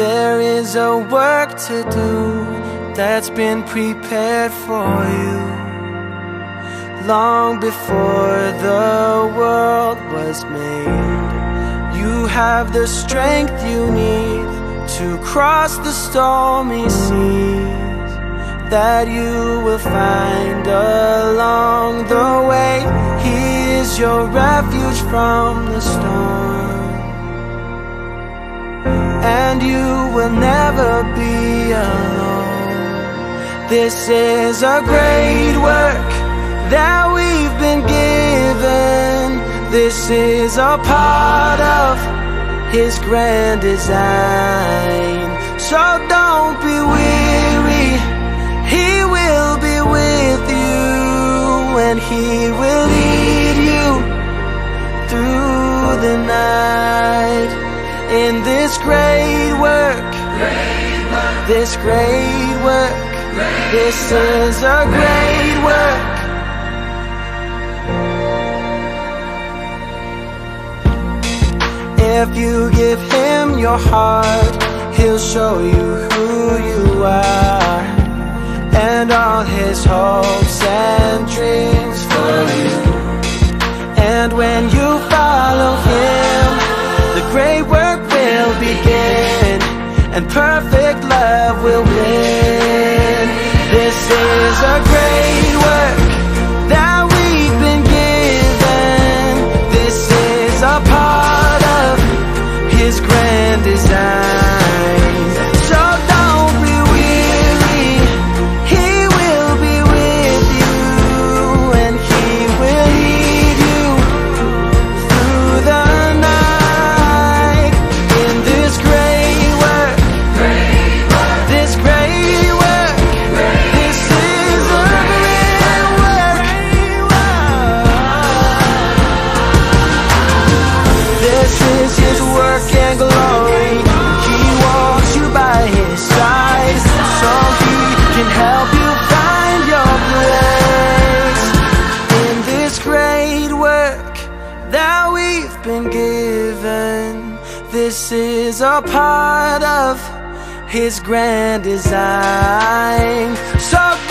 There is a work to do that's been prepared for you long before the world was made. You have the strength you need to cross the stormy seas that you will find along the way. He is your refuge from the storm, This is a great work that we've been given. This is a part of His grand design. So don't be weary, He will be with you, and He will lead you through the night in this great work. This great work. This is a great work. If you give him your heart, he'll show you who you are and all his hopes and dreams for you. And when you follow him, the great work will begin and perfect love will been given. This is a part of His grand design. So